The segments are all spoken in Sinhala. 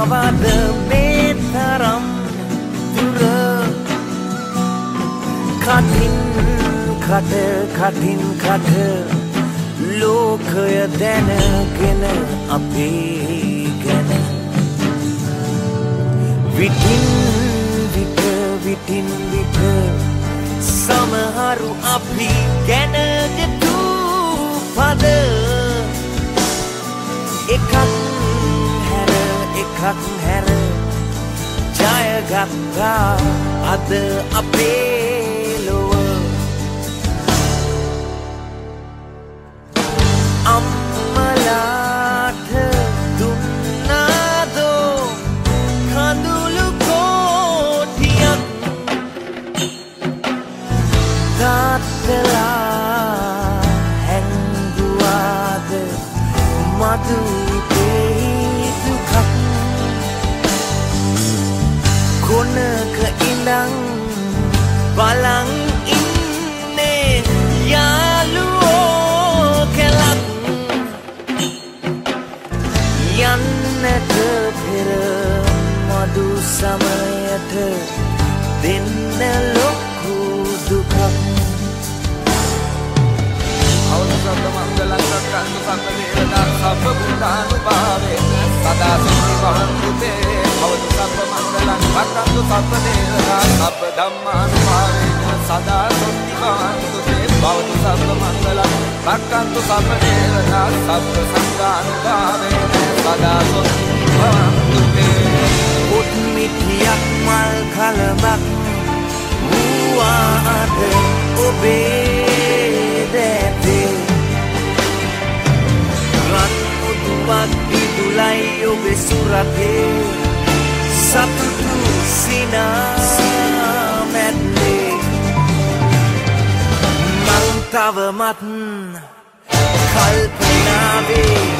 ආවාද මේ තරම් දුර කටින් කට කටින් කට ලෝකය දැනගෙන අපේ ගැන විටින් විට විටින් විට සමහරු අපි ගැනගතු පද එකක් හැර එකක් හැර ජයගත්තා. අද අපේ ලොව. අම්මලාට දුන්නාදෝ කඳුළු කෝටියක්. තාත්තලා හැංගුවාද මදුපේ කොනක ඉඳං බලං ඉන්නේ යාළුවෝ කැලක්. යන්නට පෙර මදු සමයට දෙන්න ලොකු දුකක්. අවසත මංගලං රක්කන්තු සම්පදේවදා සබ්බ බුද්ධානුභාවේන සදා සුඛි වහන්තුතේ ධම්මානුභාවේන සදා සුඛි වහන්තුතේ භවතු සබ්බ මංගලං රක්කන්තු සම්පදේවදා සබ්බ සංඝානුභාවේන සදා සුඛි වහන්තුතේ පුත් මිටියක් මල් කලබක් වූවාද ඔබේ දැතේ? රන් මුදුවක් ඉදුලයි ඔබේ සුරතේ. සතුටු සිනා මං තවමත් කල්පනාවේ සිරවී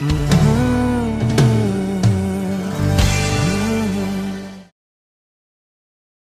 Mm-hmm.